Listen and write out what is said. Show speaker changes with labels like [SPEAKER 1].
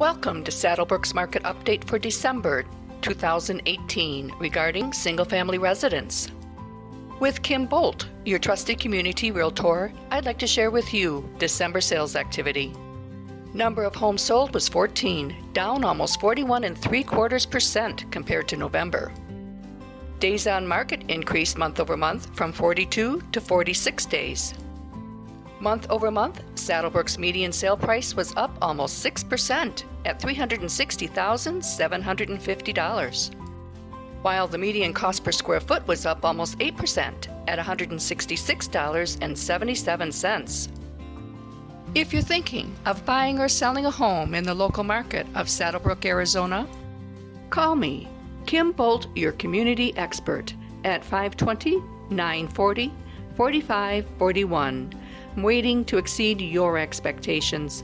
[SPEAKER 1] Welcome to SaddleBrooke's market update for December 2018 regarding single family residence. With Kim Boldt, your trusted community realtor, I'd like to share with you December sales activity. Number of homes sold was 14, down almost 41 and 3 quarters percent compared to November. Days on market increased month over month from 42 to 46 days. Month over month, SaddleBrooke's median sale price was up almost 6% at $360,750. While the median cost per square foot was up almost 8% at $166.77. If you're thinking of buying or selling a home in the local market of SaddleBrooke, Arizona, call me, Kim Boldt, your community expert, at 520 940 4541 waiting to exceed your expectations.